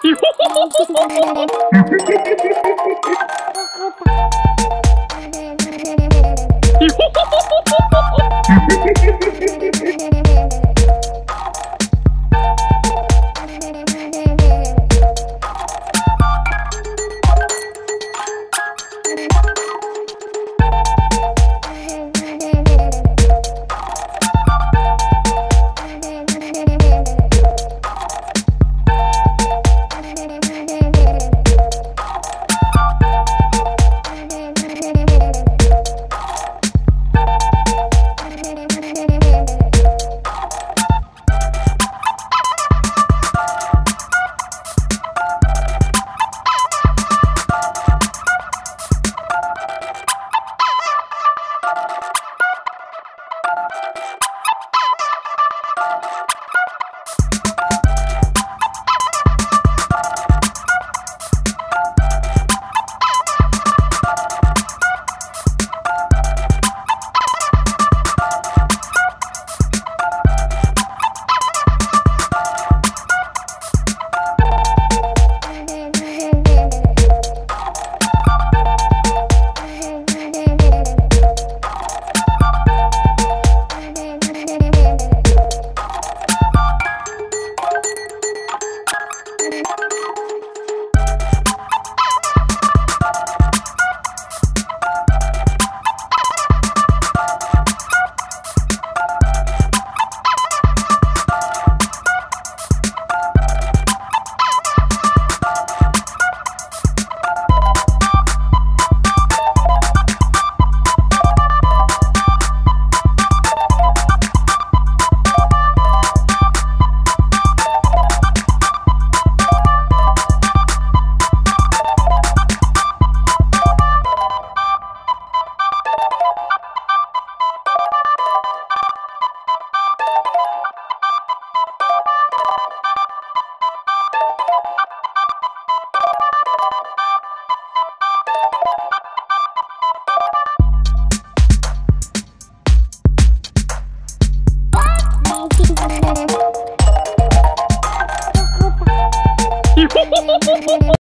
Hehehehe